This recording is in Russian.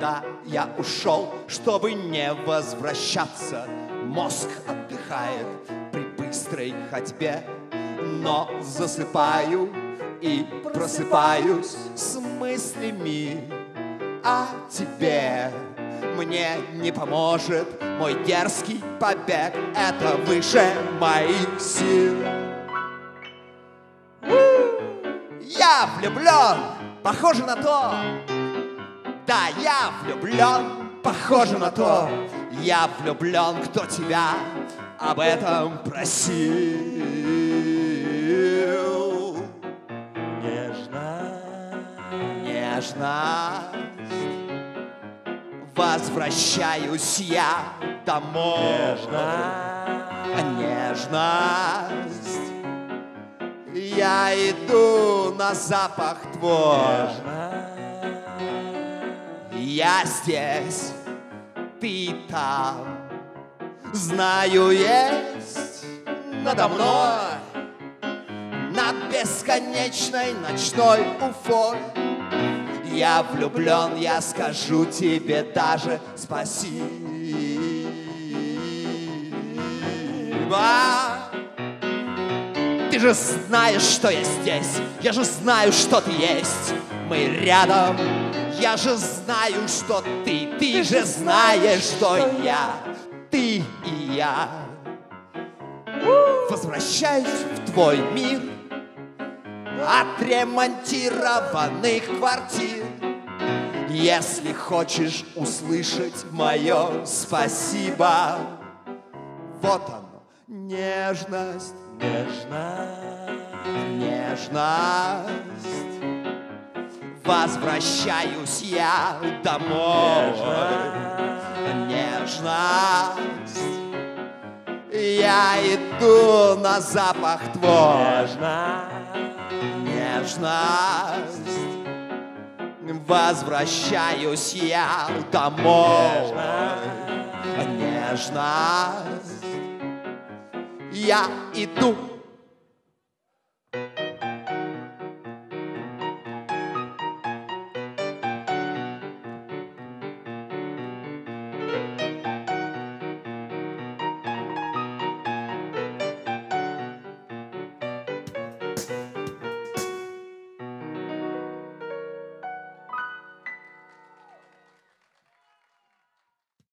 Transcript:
Да, я ушел, чтобы не возвращаться. Мозг отдыхает при быстрой ходьбе, но засыпаю и просыпаюсь с мыслями о тебе. Мне не поможет мой дерзкий побег, это выше моих сил. Я влюблен, похоже на то. Да, я влюблен, похоже на то. Я влюблен, кто тебя об этом просил. Нежность. Возвращаюсь я домой. Нежность. Я иду на запах твой. Я здесь, ты там. Знаю, есть надо мной Над бесконечной ночной уфой Я влюблен, я скажу тебе даже спасибо же знаешь, что я здесь. Я же знаю, что ты есть. Мы рядом. Я же знаю, что ты. Ты же знаешь, что я. Ты и я. Возвращаюсь в твой мир Отремонтированных квартир. Если хочешь услышать мое спасибо Вот оно, нежность, Нежно, нежность. Возвращаюсь я домой. Нежность. Я иду на запах твой. Нежно, Нежность. Возвращаюсь я домой. Нежность Ya itu.